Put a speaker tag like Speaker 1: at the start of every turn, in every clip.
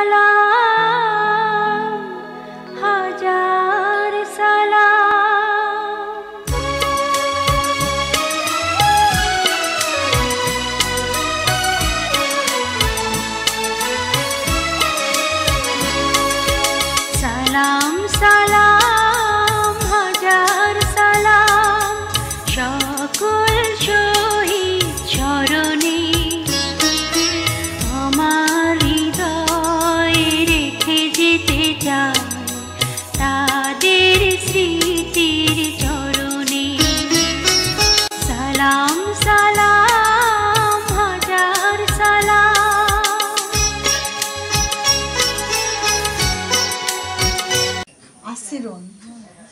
Speaker 1: মালা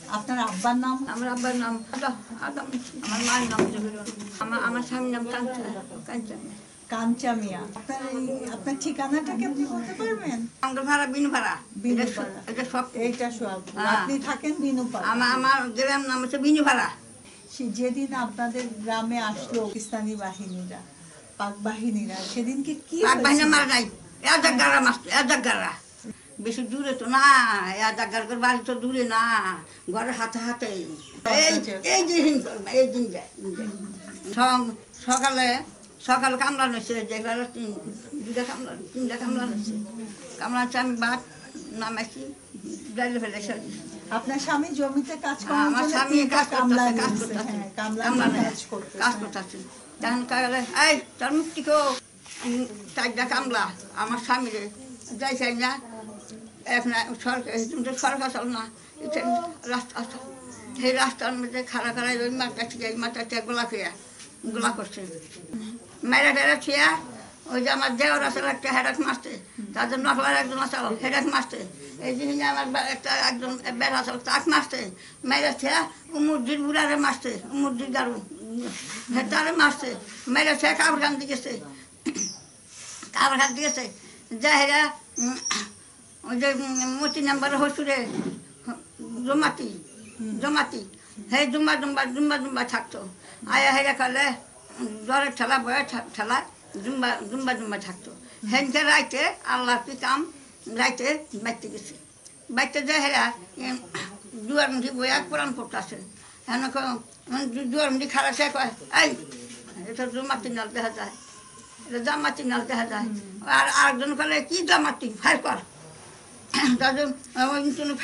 Speaker 1: আপনার আব্বার নাম?
Speaker 2: আমার আব্বার নাম আদম আমার মায়ের নাম জহিরুন আমার আমার স্বামীর নাম কাঞ্চা কাঞ্চা
Speaker 1: কাঞ্চা মিয়া। আপনার আপনার ঠিকানাটা আপনি বলতে পারবেন?
Speaker 2: আমাদের ভাড়া বিনু ভাড়া এটা সব-
Speaker 1: ভাড়া।
Speaker 2: এটা সব।
Speaker 1: এইটা সব। আপনি থাকেন বিনুপাড়া।
Speaker 2: আমার নাম হচ্ছে বিনু ভাড়া
Speaker 1: সে- যেদিন আপনাদের গ্রামে আসলো পাকিস্তানি বাহিনীরা পাক বাহিনীরা সেদিনকে কি
Speaker 2: পাক বাহিনী মারা নাই। বেশি দূরে তো না এজাক করে বাড়ি তো দূরে না ঘরের হাতে হাতে। এই এই যে এই দিন যায় সকালে সকালে কামলা নিচ্ছে যেগুলো তিন দুটা কামলা তিনটা কামলা নিচ্ছে কামলা নিচ্ছে আমি ভাত নামাইছি ডাইলে ফেলে
Speaker 1: আপনার স্বামী জমিতে কাজ
Speaker 2: হ্যাঁ,
Speaker 1: করার
Speaker 2: আমার স্বামী কাজ
Speaker 1: কামলা
Speaker 2: কাজ করতে
Speaker 1: হ্যাঁ, কাজ হ্যাঁ।
Speaker 2: তখন কাগলে এই তার মুক্তি কো চারটা কামলা আমার স্বামী যাই চাই না এখন সরকার তো সরকার চল না রাস্তা সেই রাস্তার মধ্যে খাড়া মাথা থেকে এই গোলা খেয়া গোলা করছে। মেরা টেরা ছিয়া, ওই যে আমার দেওয়ার আছে একটা হেডাক মারছে তাদের নকলার একজন আছে হেডাক মারছে। এই জিনিস আমার একটা একজন বেড়া আছে তাক মারছে। মেরা ছিয়া উমুদ্দির বুড়ারে মারছে উমুদ্দির গারু তারে মারছে। মেরা ছিয়া কাপড় গান দিয়েছে কাপড় গান দিয়েছে যাহেরা ওই যে মতি নাম্বার হসুরে জমাতি জমাতি। হে জুম্বা জুম্বা জুম্বা জুম্বা থাকতো। আয়া হেরা কালে, জ্বরের ঠেলা বয়ে ঠেলা জুম্বা জুম্বা জুম্বা থাকতো। হেনকে রাইতে আল্লাহ কি কাম রাইতে বাইতে গেছে। বাইতে যে হেরা দুয়ার মুঠি বইয়া কোরআন পড়তেছে। হেন দুয়ার মুঠি খারাপ সে কয়, এই, এটা জমাতি নাল দেখা যায়। এটা জামাতি নাল দেখা যায়। আর আরেকজন কলে, কি জামাতি? ফাইল কর। তাদের কোনো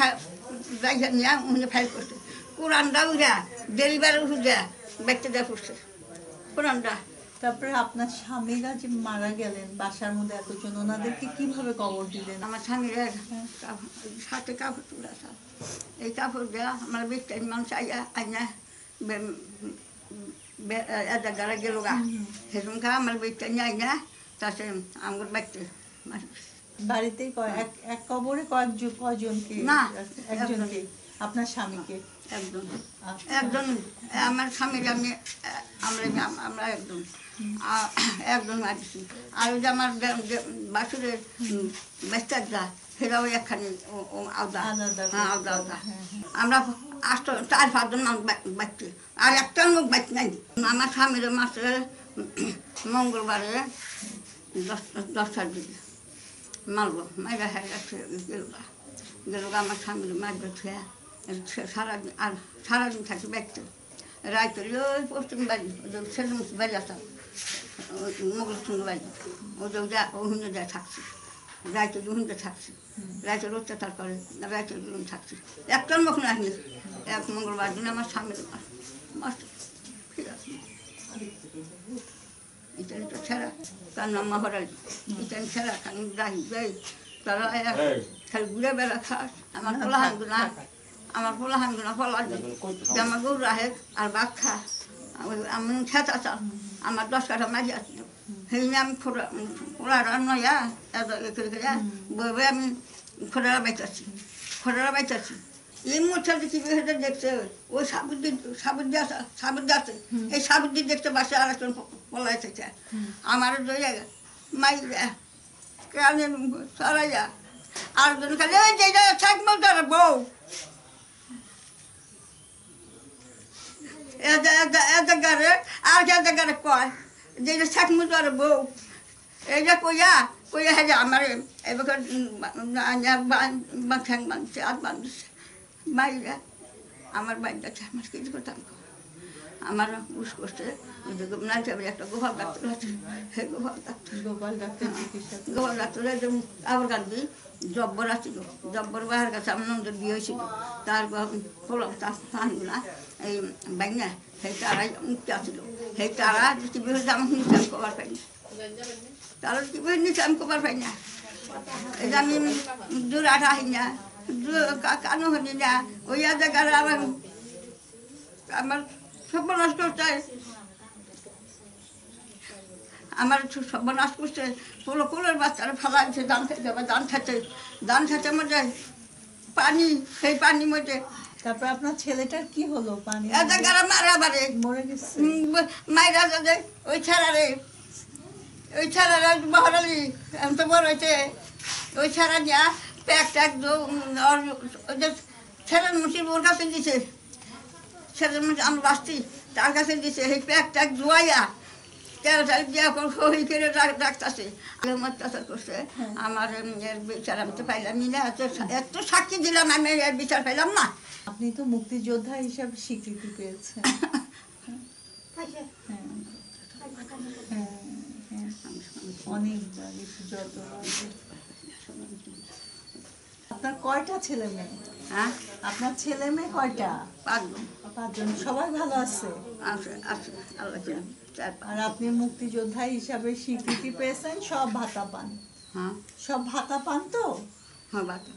Speaker 2: জায়গা নিয়ে উনি ফাইল করছে। কোরআনটা উঠা ডেলিভারি ব্যক্তি দেওয়া করছে। কোরআনটা।
Speaker 1: তারপরে আপনার স্বামীরা যে মারা গেলেন বাসার মধ্যে এতজন ওনাদেরকে কীভাবে কবর দিলেন?
Speaker 2: আমার স্বামীর সাথে কাপড় তুলে আসা। এই কাপড় দেওয়া আমার ব্যক্তি মানুষ আইয়া আইনা গাড়া গেল গা। সেরকম আমার ব্যক্তি নিয়ে আইনা তাতে আমার ব্যক্তি
Speaker 1: বাড়িতেই এক এক কবরে কয়েকজন কয়জনকে
Speaker 2: না,
Speaker 1: একজনকে? আপনার স্বামীকে?
Speaker 2: একজন। একজন আমার স্বামীর আমি আমরা আমরা একজন। একজন মারছি আর ওই যে আমার বাসুরের বেস্তারটা সেটাও একখানি আলাদা।
Speaker 1: আলাদা।
Speaker 2: হ্যাঁ আলাদা আলাদা।
Speaker 1: হ্যাঁ,
Speaker 2: আমরা আষ্ট চার পাঁচজন মানুষ বাচ্চি। আর একটা লোক বাচ্চি নাই। আমার স্বামীর মাসে মঙ্গলবারে দশ দশটার দিকে। মারলো মাইরা হ্যাঁ গেলগা গেলগা আমার স্বামীর মারবে ছুঁয়া সারাদিন আর সারাদিন থাকি ব্যক্ত রায় করি ওই পশ্চিম বাড়ি ছেলে বাড়ি আসতাম মোগল সঙ্গ বাড়ি ওদের যা ওখানে যা থাকছি রায়তে দুহুনতে থাকছি রায়তে অত্যাচার করে রায়তে দুহুন থাকছি একটার মুখ না আসনি এক মঙ্গলবার দিন আমার স্বামীর মাস ঠিক আছে ইতালি তো ছেড়া তার নাম মহরাজ। ইতালি ছেড়া খালি রাহি যাই তারা খালি ঘুরে বেড়া খাস আমার পোলাহান গুনা আমার পোলাহান গুনা ফলা আমার গরু রাহে আর বাঘ খা আমি খেতা চাল আমার দশ কাঠা মাঝে আসছিল সেই নিয়ে আমি খোলা খোলা নয়া এত করে বই আমি খোলা বাইতেছি। খোলা বাইতেছি। এই মোটরসাইকেল কি বেহেতে দেখছে ওই দিয়ে আসা সাবুর দিয়ে আসে এই সাবুর দিন দেখতে বাসে আর একজন পলাই থেকে আমার দুই জায়গা মাই কেন সরাই যা আর একজন খালি ওই যে থাক মোটর বউ আর কয় যে বউ কইয়া ওই হ্যাঁ যে আমার এবার বাঁধছে আর বাঁধছে বাইরে আমার বাড়িটা আমার কিছু করতাম আমার উস করছে না একটা গোপাল ডাক্তার আছে। সেই গোপাল ডাক্তার।
Speaker 1: গোপাল ডাক্তার চিকিৎসা
Speaker 2: গোপাল ডাক্তার একদম আবার কান্দি জব্বর আছিল জব্বর বাহার কাছে আমার নন্দের বিয়ে হয়েছিল। তার পড়লাম তার আনব না এই বাইনা সেই তারাই মুক্তি আসছিল সেই তারা কি বেরোতে আমাকে নিচে আমি কবার পাই না। তারা কি বের নিচে আমি কবার পাই না। যে আমি দূর আঠা হই না। কানো হই না ওই জায়গায় আমার আমার সর্বনাশ করছে আমার সর্বনাশ করছে পোলো কোলের বাচ্চারা ফালাইছে ধান খেতে আবার ধান খেতে ধান খেতে মধ্যে পানি সেই পানির মধ্যে
Speaker 1: তারপর আপনার ছেলেটার কি হলো পানি?
Speaker 2: এত গারা মারা বারে
Speaker 1: মরে গেছে।
Speaker 2: মাইরা যাবে। ওই ছাড়ারে। ওই ছাড়ারা বহরালি আমি তো বড় হয়েছে। ওই ছাড়া যা প্যাক ট্যাক ওই যে ছেলের মুসির ওর কাছে দিছে। ছেলের মুসি আমি বাঁচছি তার কাছে দিছে। সেই প্যাক ট্যাক জোয়াইয়া তেরো তারিখ দিয়া সহি করে ডাকতেছে অত্যাচার করছে। আমার এর বিচার আমি তো পাইলামই না এত এত সাক্ষী দিলাম আমি এর বিচার পাইলাম না।
Speaker 1: আপনি তো মুক্তিযোদ্ধা হিসাবে স্বীকৃতি পেয়েছেন। হ্যাঁ হ্যাঁ হ্যাঁ। একটু যত আপনার কয়টা ছেলে মেয়ে?
Speaker 2: হ্যাঁ?
Speaker 1: আপনার ছেলে মেয়ে কয়টা?
Speaker 2: পাঁচজন।
Speaker 1: পাঁচজন। সবাই ভালো আছে? আর আপনি মুক্তিযোদ্ধা হিসাবে স্বীকৃতি পেয়েছেন সব ভাতা পান?
Speaker 2: হ্যাঁ।
Speaker 1: সব ভাতা পান তো?
Speaker 2: হ্যাঁ বাচ্চা